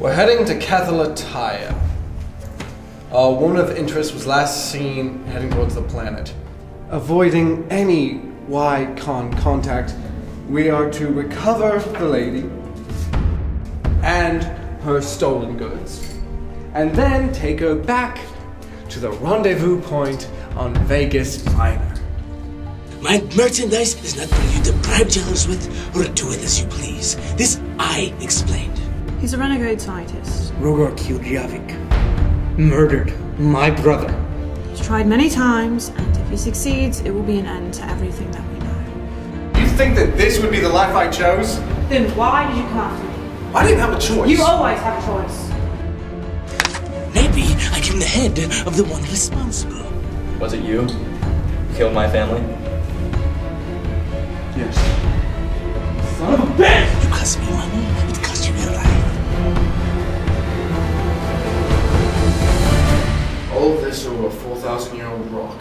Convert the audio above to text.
We're heading to Cathalataya. Our woman of interest was last seen heading towards the planet. Avoiding any Y-Con contact, we are to recover the lady and her stolen goods, and then take her back to the rendezvous point on Vegas Minor. My merchandise is not for you to bribe jailers with or do with as you please. This I explained. He's a renegade scientist. Rogor Kildjavik murdered my brother. He's tried many times, and if he succeeds, it will be an end to everything that we know. You think that this would be the life I chose? Then why did you come? After me? I didn't have a choice. You always have a choice. Maybe I am the head of the one responsible. Was it you who killed my family? A 4,000 year old rock.